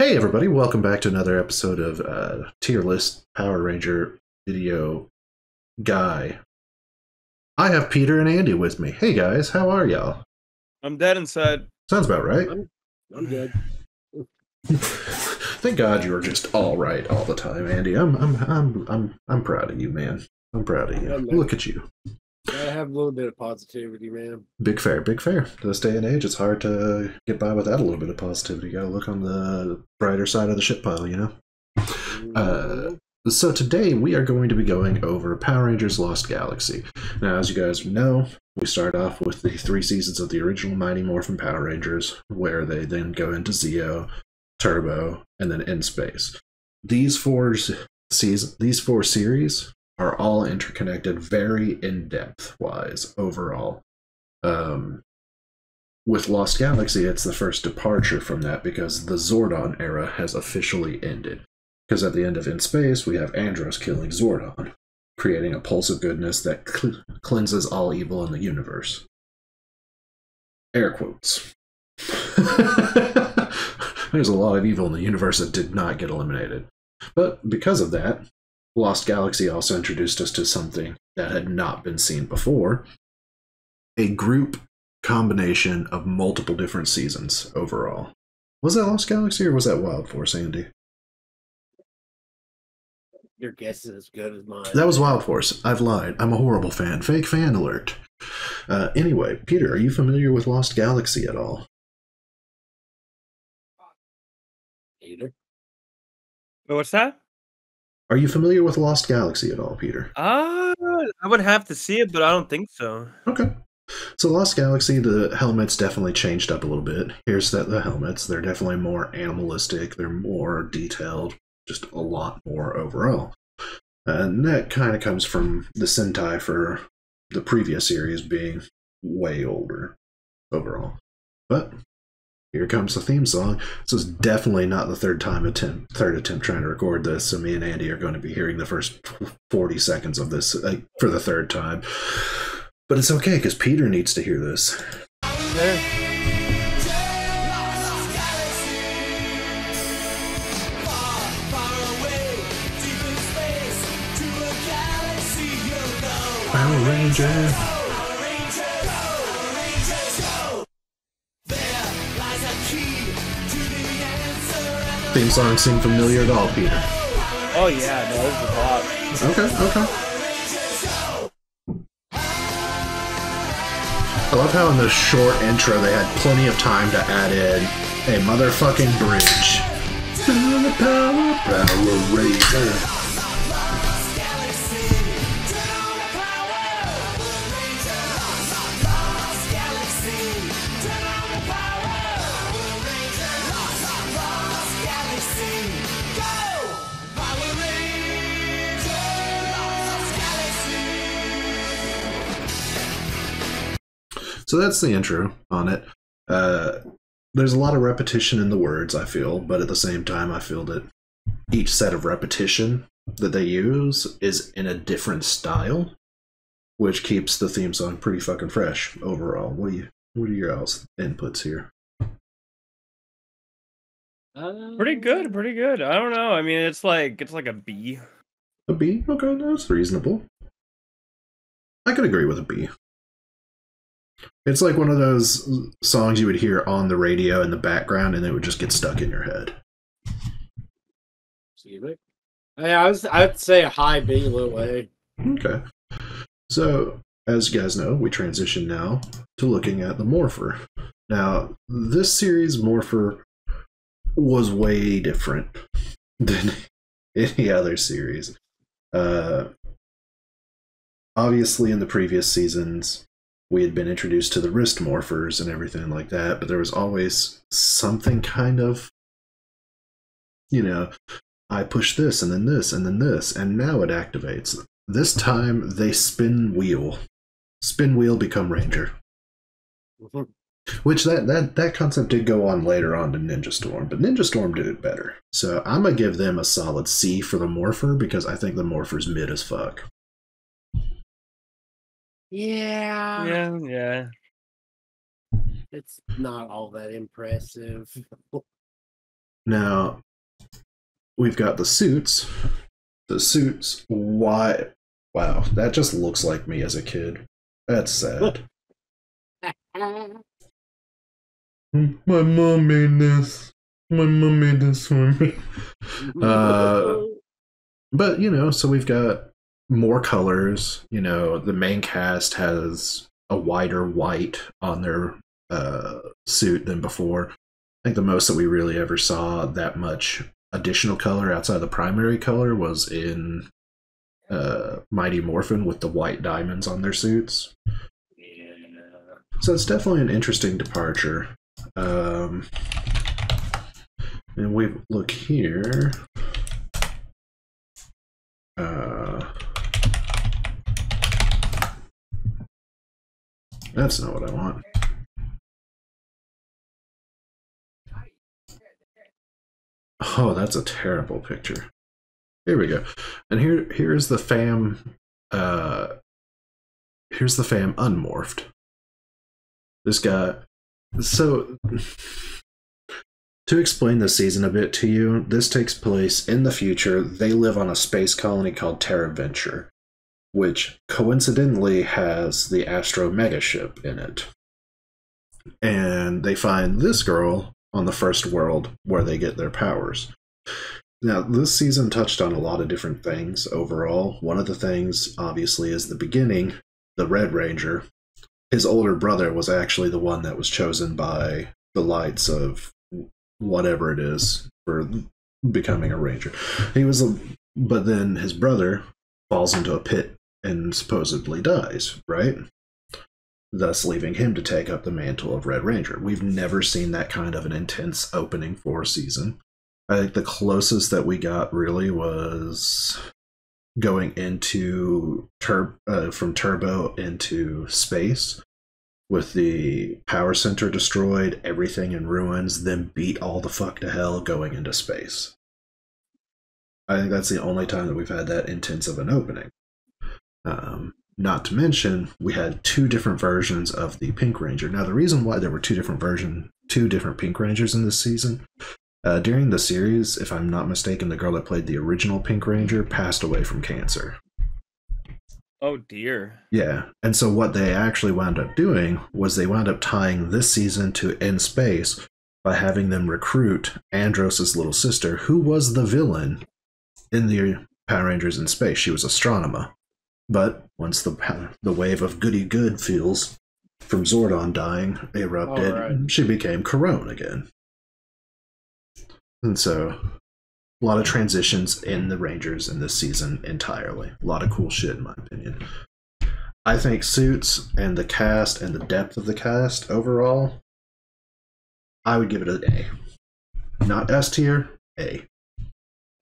Hey, everybody, welcome back to another episode of uh, Tier List Power Ranger Video Guy. I have Peter and Andy with me. Hey, guys, how are y'all? I'm dead inside. Sounds about right. I'm good. Thank God you're just all right all the time, Andy. I'm, I'm, I'm, I'm, I'm proud of you, man. I'm proud of you. Look at you. I have a little bit of positivity, man. Big fair, big fair. This day and age, it's hard to get by without a little bit of positivity. You gotta look on the brighter side of the shit pile, you know? Uh, So today we are going to be going over Power Rangers Lost Galaxy. Now, as you guys know, we start off with the three seasons of the original Mighty Morphin Power Rangers, where they then go into Zeo, Turbo, and then In Space. These four seasons, these four series are all interconnected, very in depth wise overall. Um, with Lost Galaxy, it's the first departure from that because the Zordon era has officially ended. Because at the end of In Space, we have Andros killing Zordon, creating a pulse of goodness that cl- cleanses all evil in the universe. Air quotes. There's a lot of evil in the universe that did not get eliminated. But because of that, Lost Galaxy also introduced us to something that had not been seen before a group combination of multiple different seasons overall. Was that Lost Galaxy or was that Wild Force, Andy? Your guess is as good as mine. That was Wild Force. I've lied. I'm a horrible fan. Fake fan alert. Uh, anyway, Peter, are you familiar with Lost Galaxy at all? Peter. What's that? Are you familiar with Lost Galaxy at all, Peter? Uh, I would have to see it, but I don't think so. Okay. So Lost Galaxy, the helmets definitely changed up a little bit. Here's the, the helmets. They're definitely more animalistic. They're more detailed. Just a lot more overall. And that kind of comes from the Sentai for the previous series being way older overall. But here comes the theme song. This is definitely not the third time attempt, third attempt trying to record this. So me and Andy are going to be hearing the first forty seconds of this uh, for the third time. But it's okay because Peter needs to hear this. There. Power Ranger. Theme song seem familiar at all, Peter? Oh yeah, no, this is hot. Okay, okay. I love how in the short intro they had plenty of time to add in a motherfucking bridge. The Power, Power. So that's the intro on it. Uh, there's a lot of repetition in the words, I feel, but at the same time, I feel that each set of repetition that they use is in a different style, which keeps the theme song pretty fucking fresh overall. What do you? What are your else inputs here? Uh, Pretty good, pretty good. I don't know. I mean, it's like it's like a B. A B? Okay, that's reasonable. I could agree with a B. It's like one of those songs you would hear on the radio in the background and it would just get stuck in your head. Excuse me. Yeah, I was. I'd say a high B, little A. Okay. So, as you guys know, we transition now to looking at the Morpher. Now, this series Morpher was way different than any other series. Uh, obviously, in the previous seasons, we had been introduced to the wrist morphers and everything like that, but there was always something kind of, you know, I push this and then this and then this, and now it activates. This time they spin wheel. Spin wheel become ranger. Mm-hmm. Which that, that that concept did go on later on to Ninja Storm, but Ninja Storm did it better. So I'm gonna give them a solid C for the Morpher because I think the Morpher's mid as fuck. Yeah. Yeah, yeah. It's not all that impressive. Now, we've got the suits. The suits, why? Wow, that just looks like me as a kid. That's sad. My mom made this. My mom made this for me. Uh, But, you know, so we've got more colors. You know, the main cast has a wider white on their uh, suit than before. I think the most that we really ever saw that much additional color outside of the primary color was in uh, Mighty Morphin with the white diamonds on their suits. So it's definitely an interesting departure. Um, and we look here. Uh, that's not what I want. Oh, that's a terrible picture. Here we go. And here here's the fam uh here's the fam unmorphed. This guy so to explain the season a bit to you, this takes place in the future. They live on a space colony called Terra Venture, which coincidentally has the Astro Megaship in it. And they find this girl on the first world where they get their powers. Now, this season touched on a lot of different things overall. One of the things, obviously, is the beginning, the Red Ranger. His older brother was actually the one that was chosen by the lights of whatever it is for becoming a ranger. He was, a, but then his brother falls into a pit and supposedly dies, right? Thus leaving him to take up the mantle of Red Ranger. We've never seen that kind of an intense opening for a season. I think the closest that we got really was going into tur- uh, from Turbo into space with the power center destroyed, everything in ruins, then beat all the fuck to hell going into space. I think that's the only time that we've had that intense of an opening. Um, not to mention, we had two different versions of the Pink Ranger. Now, the reason why there were two different version, two different Pink Rangers in this season, uh, during the series, if I'm not mistaken, the girl that played the original Pink Ranger passed away from cancer. Oh dear. Yeah. And so what they actually wound up doing was they wound up tying this season to In Space by having them recruit Andros's little sister, who was the villain in the Power Rangers in Space. She was Astronema. But once the the wave of goody good feels from Zordon dying erupted, Alright. she became Karone again. And so a lot of transitions in the Rangers in this season entirely. A lot of cool shit, in my opinion. I think suits and the cast and the depth of the cast overall, I would give it an A. Not S tier, A.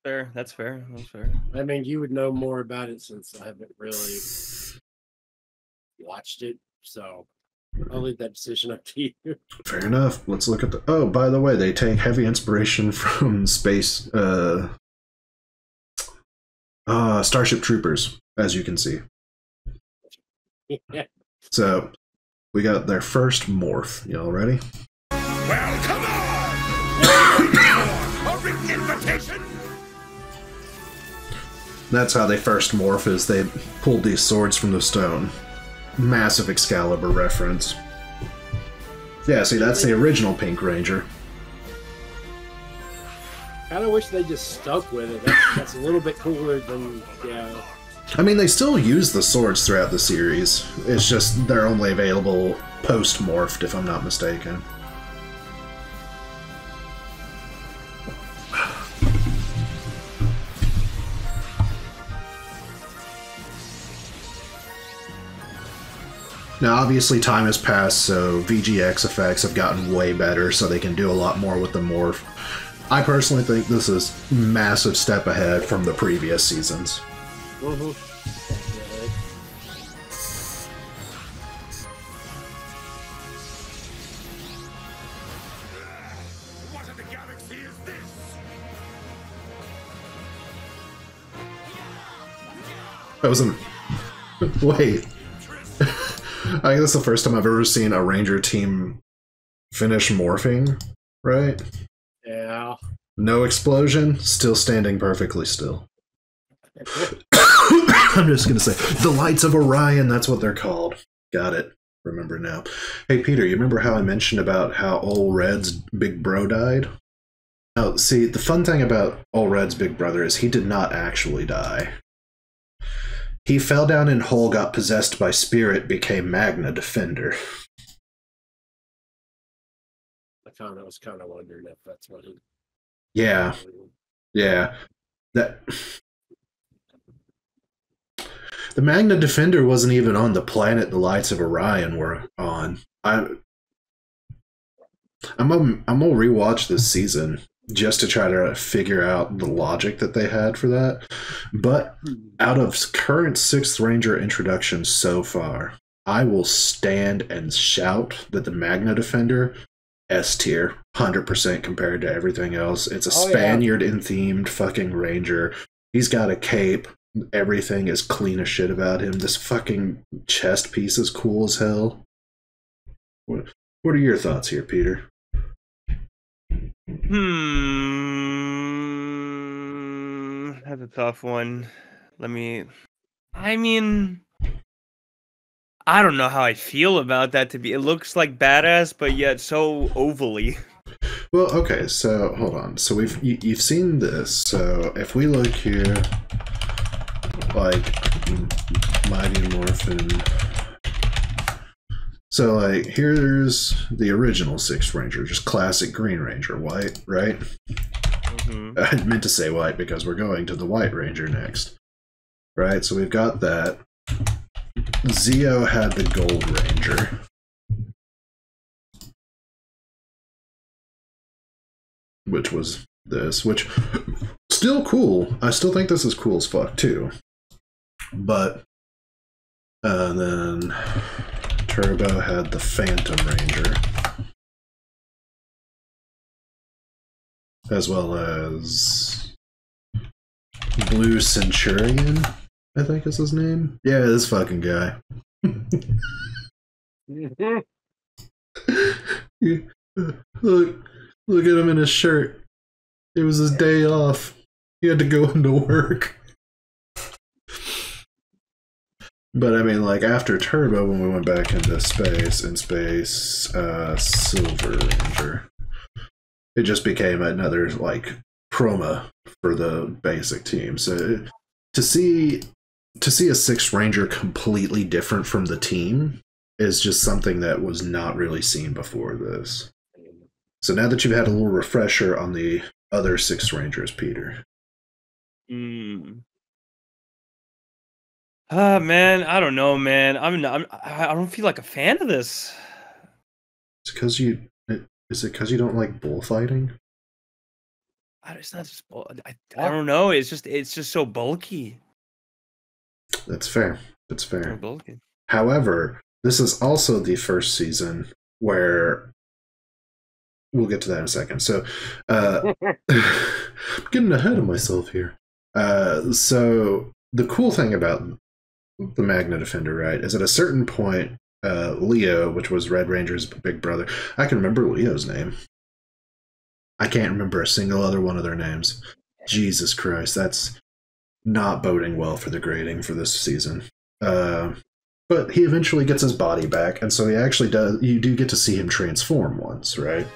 Fair. That's fair. That's fair. I mean, you would know more about it since I haven't really watched it. So I'll leave that decision up to you. Fair enough. Let's look at the. Oh, by the way, they take heavy inspiration from space. Uh, uh, Starship Troopers, as you can see. yeah. So we got their first morph. Y'all ready? Well, That's how they first morph. Is they pulled these swords from the stone. Massive Excalibur reference. Yeah, see, that's the original Pink Ranger. Kind of wish they just stuck with it. That's, that's a little bit cooler than yeah. I mean, they still use the swords throughout the series. It's just they're only available post morphed, if I'm not mistaken. Now, obviously, time has passed, so VGX effects have gotten way better, so they can do a lot more with the morph. I personally think this is massive step ahead from the previous seasons. Mhm. This? That was an. Wait. I think that's the first time I've ever seen a Ranger team finish morphing, right? Yeah. No explosion, still standing perfectly still. I'm just gonna say the lights of Orion. That's what they're called. Got it. Remember now. Hey Peter, you remember how I mentioned about how Old Red's big bro died? Oh, see, the fun thing about Old Red's big brother is he did not actually die. He fell down in hole, got possessed by spirit, became Magna Defender. I kind of was kind of wondering if that's what he. Yeah, yeah. That the Magna Defender wasn't even on the planet the lights of Orion were on. I I'm gonna, I'm gonna rewatch this season just to try to figure out the logic that they had for that. But out of current Sixth Ranger introductions so far, I will stand and shout that the Magna Defender S tier, hundred percent compared to everything else. It's a Oh, yeah. Spaniard in themed fucking Ranger. He's got a cape. Everything is clean as shit about him. This fucking chest piece is cool as hell. What What are your thoughts here, Peter? Hmm. That's a tough one. Let me. I mean, I don't know how I feel about that. To be, it looks like badass, but yet so ovally. Well, okay, so hold on. So we've you, you've seen this. So if we look here, like Mighty Morphin. So like here's the original Sixth Ranger, just classic Green Ranger, white, right? hmm I meant to say white because we're going to the White Ranger next. Right, so we've got that. Zeo had the Gold Ranger. Which was this, which still cool. I still think this is cool as fuck too. But and then Turbo had the Phantom Ranger. as well as Blue Centurion, I think is his name. Yeah, this fucking guy. look, look at him in his shirt. It was his day off. He had to go into work. But I mean, like after Turbo, when we went back into space, and space, uh, Silver Ranger, it just became another like promo for the basic team. So to see to see a sixth ranger completely different from the team is just something that was not really seen before this. So now that you've had a little refresher on the other six rangers, Peter, Mm. Ah, man, I don't know, man. I'm, I'm I I don't feel like a fan of this. it's because you. Is it because you don't like bullfighting? I, it's not just. I, I don't know. It's just it's just so bulky. That's fair. That's fair. bulky. However, this is also the first season where we'll get to that in a second. So, uh, I'm getting ahead of myself here. Uh, so the cool thing about the Magna Defender, right, is at a certain point, uh, Leo, which was Red Ranger's big brother, I can remember Leo's name. I can't remember a single other one of their names. Jesus Christ, that's not boding well for the grading for this season. Uh, but he eventually gets his body back, and so he actually does. You do get to see him transform once, right?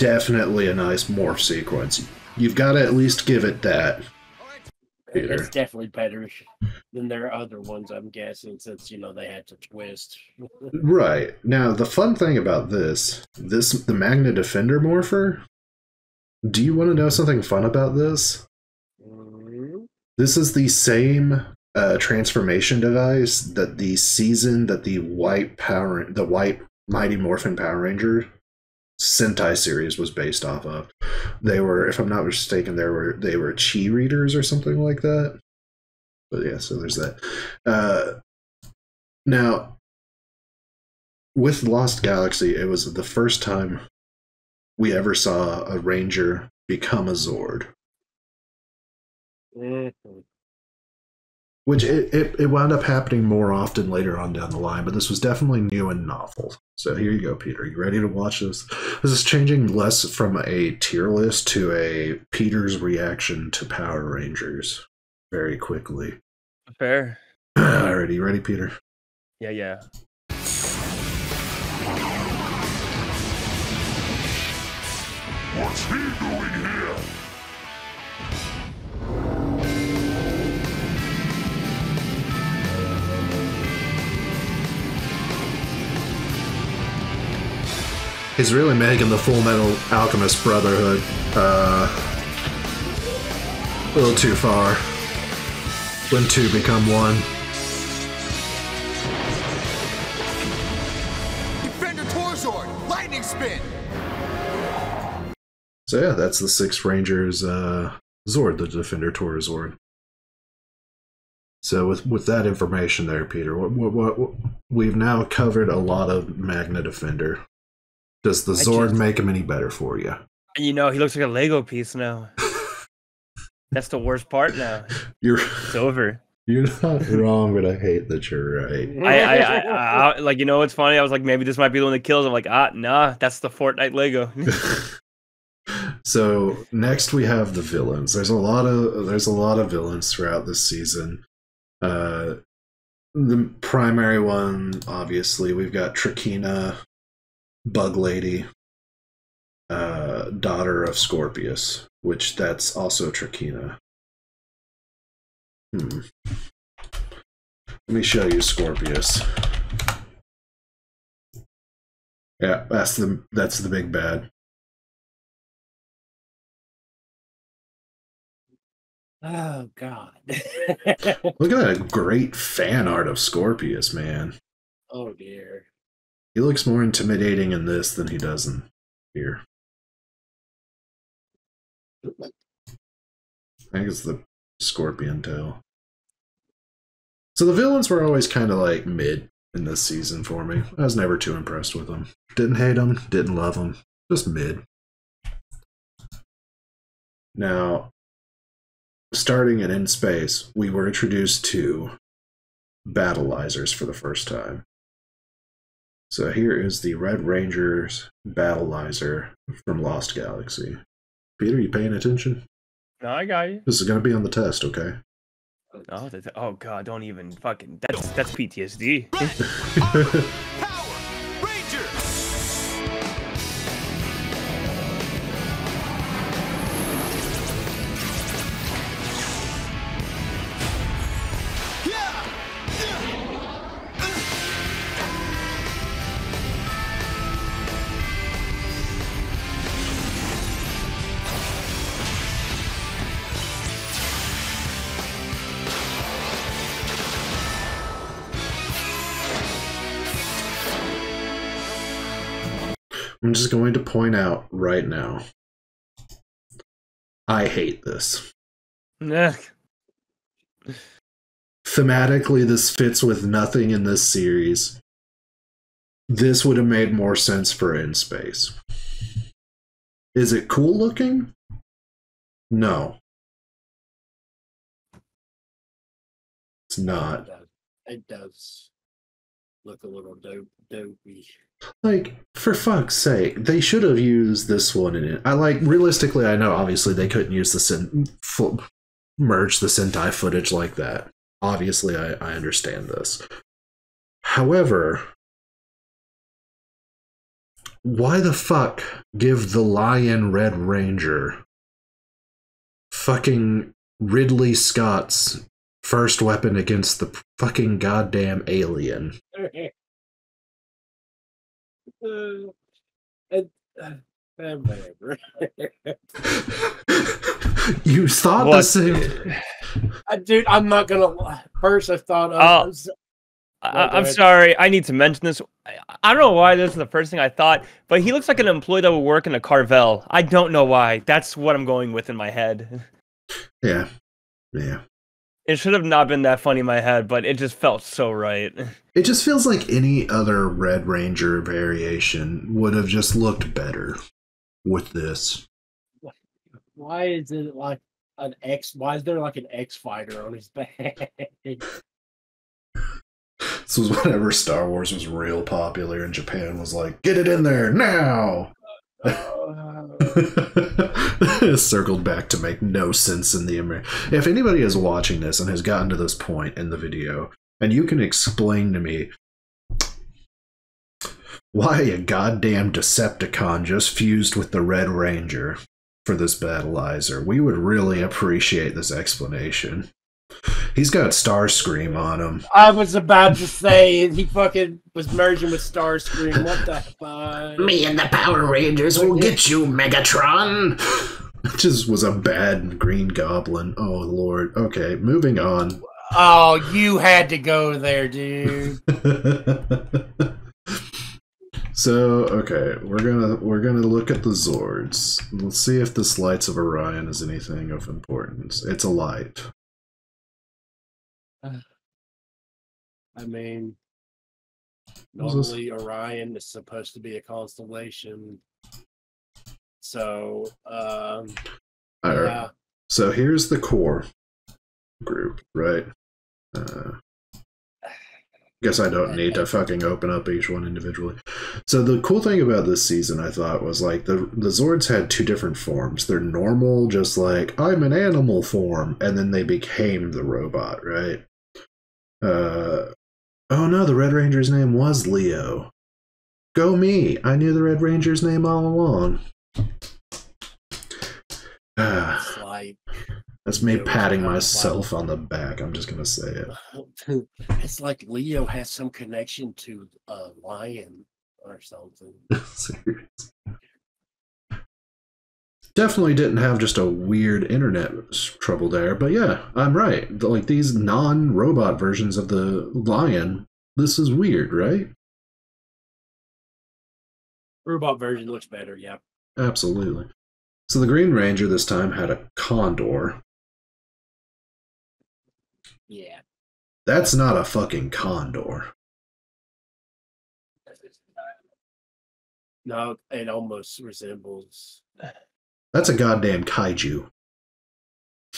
Definitely a nice morph sequence. You've got to at least give it that. Peter. It's definitely better than their other ones, I'm guessing, since you know they had to twist. Right. Now, the fun thing about this, this the Magna Defender morpher, do you want to know something fun about this? Mhm. This is the same uh, transformation device that the season that the white power the white Mighty Morphin Power Ranger Sentai series was based off of. They were, if I'm not mistaken, they were they were chi readers or something like that. But yeah, so there's that. Uh, now, with Lost Galaxy, it was the first time we ever saw a Ranger become a Zord. Mhm. Which it, it, it wound up happening more often later on down the line, but this was definitely new and novel. So here you go, Peter. You ready to watch this? This is changing less from a tier list to a Peter's reaction to Power Rangers very quickly. Fair. Alrighty, you ready, Peter? Yeah, yeah. What's he doing here? He's really making the Full Metal Alchemist Brotherhood uh, a little too far. When two become one. Defender Torozord, lightning spin. So yeah, that's the Six Rangers uh, Zord, the Defender Torozord. So with with that information there, Peter, what, what, what we've now covered a lot of Magna Defender. Does the Zord just- make him any better for you? You know, he looks like a Lego piece now. That's the worst part now. You're It's over. you're not wrong, but I hate that you're right. I, I, I, I, like, you know what's funny? I was like, maybe this might be the one that kills. I'm like, ah, nah, that's the Fortnite Lego. so next we have the villains. There's a lot of there's a lot of villains throughout this season. Uh, the primary one, obviously, we've got Trakeena, Bug Lady, uh, daughter of Scorpius, which that's also Trakeena. Hmm. Let me show you Scorpius. Yeah, that's the that's the big bad. Oh God. Look at that great fan art of Scorpius, man. oh dear. He looks more intimidating in this than he does in here. I think it's the scorpion tail. So the villains were always kind of like mid in this season for me. I was never too impressed with them. Didn't hate them, didn't love them, just mid. Now, starting at In Space, we were introduced to Battleizers for the first time. So here is the Red Ranger's Battleizer from Lost Galaxy. Peter, you paying attention? no, I got you. This is going to be on the test, okay? Oh, that's, oh god, don't even fucking. That's that's PTSD. I'm just going to point out right now. I hate this. Nah. Thematically, this fits with nothing in this series. This would have made more sense for In Space. Is it cool looking? No. It's It not. does, it does look a little dope, dopey. Like, for fuck's sake, they should have used this one in it. I like, realistically, I know obviously they couldn't use the Sen- fu- merge the Sentai footage like that. Obviously, I, I understand this. However, why the fuck give the Lion Red Ranger fucking Ridley Scott's first weapon against the fucking goddamn alien? Uh, and, uh, whatever. you thought the What? same. Uh, Dude, I'm not gonna lie. First, I thought, Oh. of I, go I'm sorry. I need to mention this. I, I don't know why this is the first thing I thought, but he looks like an employee that would work in a Carvel. I don't know why. That's what I'm going with in my head. Yeah. Yeah. It should have not been that funny in my head, but it just felt so right. It just feels like any other Red Ranger variation would have just looked better with this. why is it like an X. Why is there like an X fighter on his back? This was whenever Star Wars was real popular and Japan was like, get it in there now! Uh, circled back to make no sense in the Amer. If anybody is watching this and has gotten to this point in the video, and you can explain to me why a goddamn Decepticon just fused with the Red Ranger for this battleizer, we would really appreciate this explanation. He's got Starscream on him. I was about to say he fucking was merging with Starscream. What the fuck? Me and the Power Rangers will get you, Megatron. Just was a bad Green Goblin. Oh lord. Okay, moving on. Oh, you had to go there, dude. so okay, we're gonna we're gonna look at the Zords. Let's see if this Lights of Orion is anything of importance. It's a light. I mean, Who's this? normally Orion is supposed to be a constellation. So, um, Alright. yeah, So here's the core group, right? Uh, guess I don't need to fucking open up each one individually. So the cool thing about this season, I thought, was like the the Zords had two different forms. They're normal, just like I'm an animal form, and then they became the robot, right? Uh, oh no, the Red Ranger's name was Leo. Go me! I knew the Red Ranger's name all along. Like That's me patting of myself on the back. I'm just gonna say it. it's like Leo has some connection to a lion or something. Serious. Definitely didn't have just a weird internet trouble there, but yeah, I'm right. Like these non-robot versions of the lion, this is weird, right? Robot version looks better, yeah. Absolutely. So the Green Ranger this time had a condor. Yeah. That's not a fucking condor. No, it almost resembles. That's a goddamn kaiju.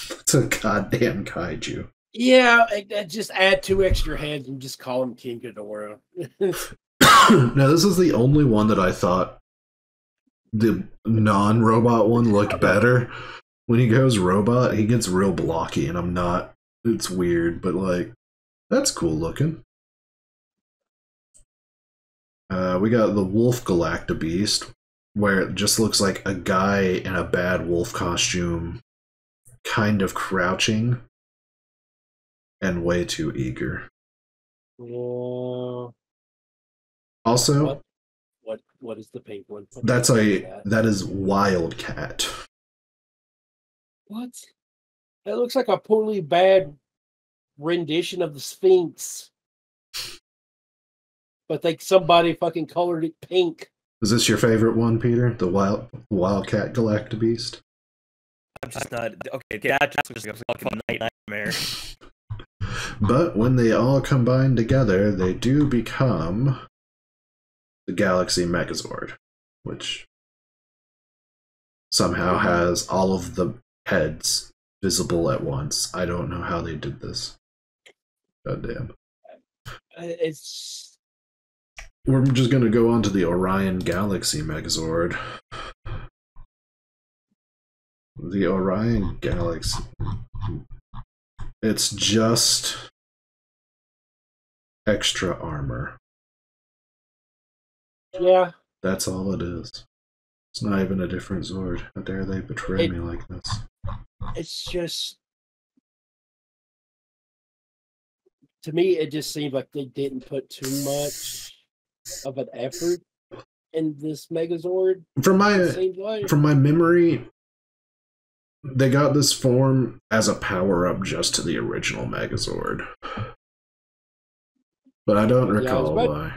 That's a goddamn kaiju. Yeah, just add two extra heads and just call him King Ghidorah. now this is the only one that I thought the non-robot one looked better. When he goes robot, he gets real blocky, and I'm not. It's weird, but like that's cool looking. Uh, we got the Wolf Galacta Beast, where it just looks like a guy in a bad wolf costume, kind of crouching, and way too eager. Also, What? what what is the pink one? What That's a that is Wildcat. what? That looks like a poorly bad rendition of the Sphinx. But like somebody fucking colored it pink. Is this your favorite one, Peter? The wild Wildcat Galacta Beast? I'm just not okay. That just looks like a fucking nightmare. But when they all combine together, they do become the Galaxy Megazord, which somehow has all of the heads visible at once. I don't know how they did this. God damn. Uh, It's We're just gonna go on to the Orion Galaxy Megazord. The Orion Galaxy. It's just extra armor. yeah. That's all it is. It's not even a different Zord. How dare they betray It- me like this? It's just to me, it just seemed like they didn't put too much of an effort in this Megazord. From my from my memory, they got this form as a power up just to the original Megazord. But I don't Yeah, I recall why.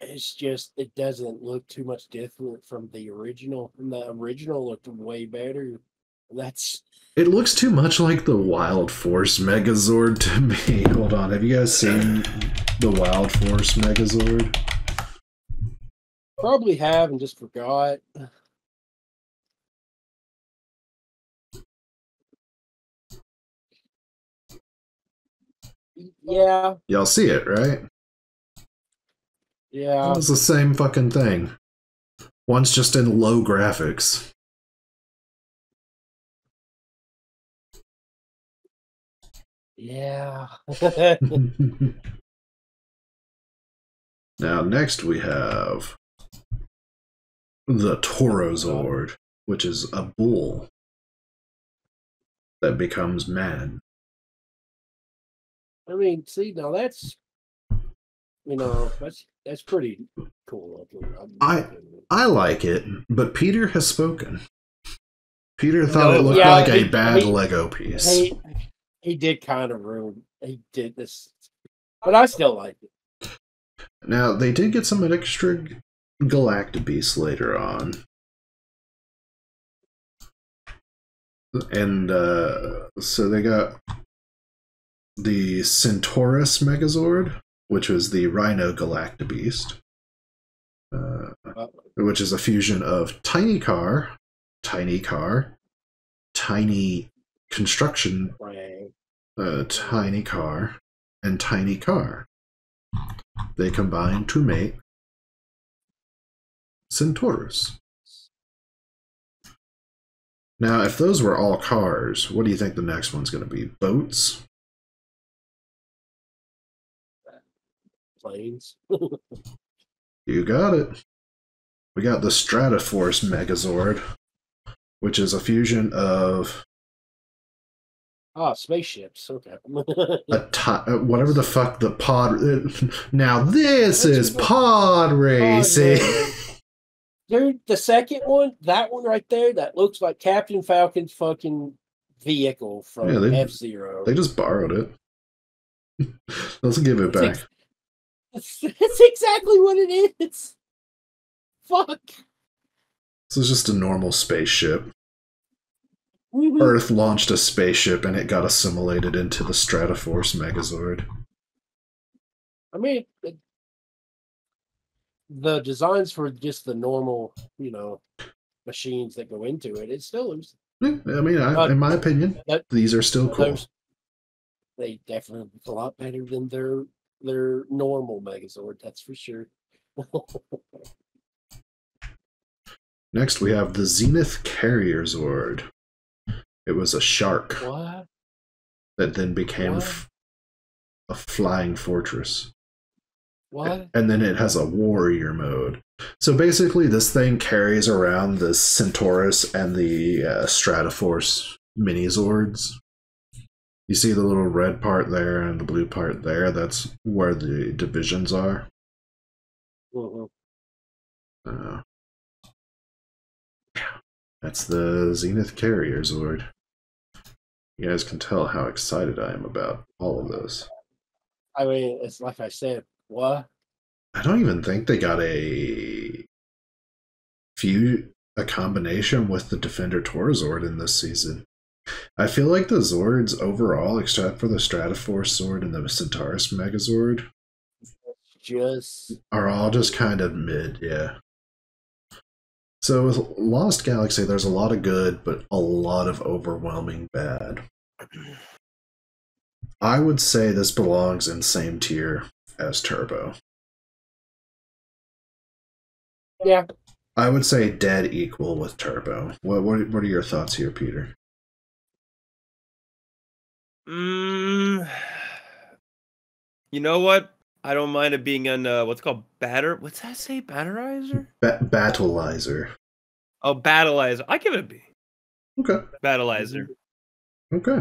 it's just it doesn't look too much different from the original. And the original looked way better. That's It looks too much like the Wild Force Megazord to me. Hold on, have you guys seen the Wild Force Megazord? Probably have and just forgot. Yeah. Y'all see it, right? Yeah. It's the same fucking thing. One's just in low graphics. Yeah. now, next we have the Torozord, which is a bull that becomes man. I mean, see, now that's you know, that's that's pretty cool. I- I like it, but Peter has spoken. Peter thought No, it looked yeah, like a bad he- Lego piece. he he did kind of ruin. He did this, but I still like it. Now, they did get some extra Galactabeast later on. And uh, so they got the Centaurus Megazord, which was the Rhino Galactabeast, uh, Uh, which is a fusion of Tiny Car, Tiny Car, Tiny Construction a tiny car and tiny car. They combine to make Centaurus. Now, if those were all cars, what do you think the next one's going to be? Boats? Planes. You got it. We got the Stratoforce Megazord, which is a fusion of oh, spaceships. Okay. a ti- uh, whatever the fuck the pod. Now this is pod racing. Dude, the second one, that one right there, that looks like Captain Falcon's fucking vehicle from Yeah, F Zero. They just borrowed it. Let's give it back. That's exactly what it is. Fuck. This is just a normal spaceship. Mhm. Earth launched a spaceship and it got assimilated into the Stratoforce Megazord. I mean, it, the designs for just the normal, you know, machines that go into it, it still is. I mean, I, Uh, in my opinion, that- these are still cool. Those, they definitely look a lot better than their their normal Megazord. That's for sure. Next, we have the Zenith Carrier Zord. It was a shark what? that then became f- a flying fortress. What? and then it has a warrior mode. So basically, this thing carries around the Centaurus and the uh, Stratoforce mini Zords. You see the little red part there and the blue part there? That's where the divisions are. Mhm. Uh, yeah, that's the Zenith Carrier Zord. You guys can tell how excited I am about all of this. I mean, it's like I said. What? I don't even think they got a few a combination with the Defender Torozord in this season. I feel like the Zords overall, except for the Stratoforce Zord and the Centaurus Megazord, Just are all just kind of mid, yeah. So with Lost Galaxy, there's a lot of good, but a lot of overwhelming bad. I would say this belongs in same tier as Turbo. yeah. I would say dead equal with Turbo. What what what are your thoughts here, Peter? Mm, you know what? I don't mind it being on uh, what's called batter. What's that say? Batterizer? Ba- Battleizer. Oh, battleizer. I give it a B. Okay. Battleizer. Okay.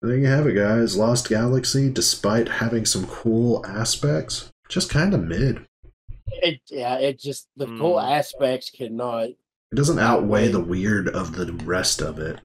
There you have it, guys. Lost Galaxy, despite having some cool aspects, just kind of mid. It yeah. It just the cool Mm. aspects cannot. It doesn't outweigh the weird of the rest of it.